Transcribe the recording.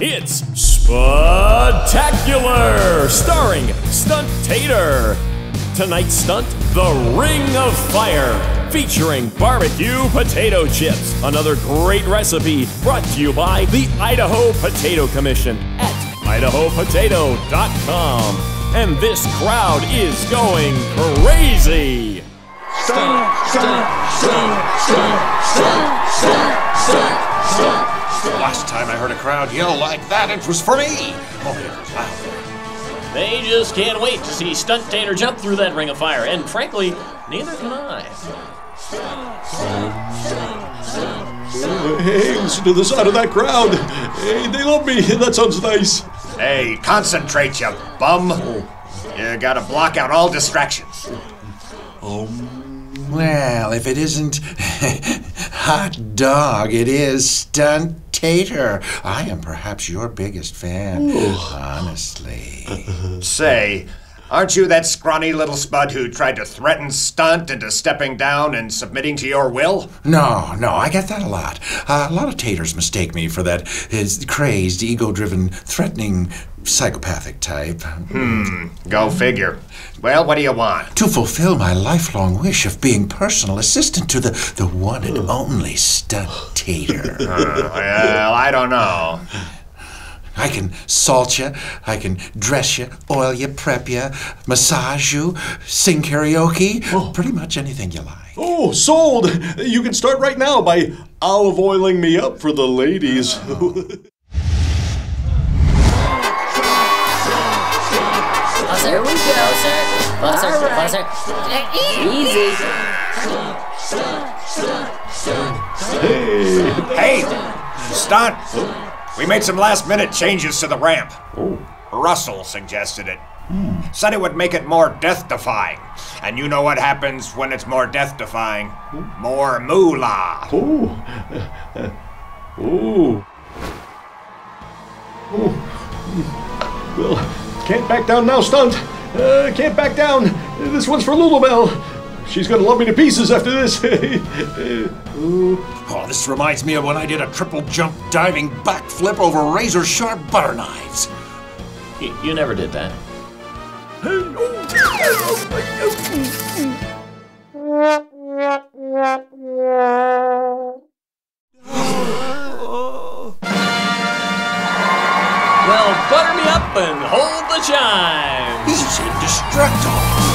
It's Spudtacular, starring Stunt Tater. Tonight's stunt, The Ring of Fire, featuring barbecue potato chips. Another great recipe brought to you by the Idaho Potato Commission at idahopotato.com. And this crowd is going crazy. Stunt, stunt, stunt, Last time I heard a crowd yell like that, it was for me. Oh, it was loud. They just can't wait to see Stunt Tater jump through that ring of fire, and frankly, neither can I. Hey, listen to the side of that crowd. Hey, they love me. That sounds nice. Hey, concentrate, you bum. You gotta block out all distractions. Um, well, if it isn't hot dog, it is stunt I am perhaps your biggest fan, honestly. Say, aren't you that scrawny little spud who tried to threaten Stunt into stepping down and submitting to your will? No, no, I get that a lot. Uh, a lot of taters mistake me for that uh, crazed, ego-driven, threatening, psychopathic type. Hmm, Go figure. Well, what do you want? To fulfill my lifelong wish of being personal assistant to the, the one and only stunt tater. Well, I don't know. I can salt you, I can dress you, oil you, prep you, massage you, sing karaoke, pretty much anything you like. Oh, sold. You can start right now by olive oiling me up for the ladies. Closer, we go, sir. closer, closer, closer. Easy. Hey, Stunt! We made some last minute changes to the ramp. Russell suggested it. Said it would make it more death defying. And you know what happens when it's more death defying? More moolah. Ooh. Ooh. Ooh. Well, can't back down now, stunt. Uh, can't back down. This one's for Lulabelle. She's gonna love me to pieces after this. Oh, this reminds me of when I did a triple jump diving backflip over razor sharp butter knives. You, you never did that. And hold the chime. He's indestructible.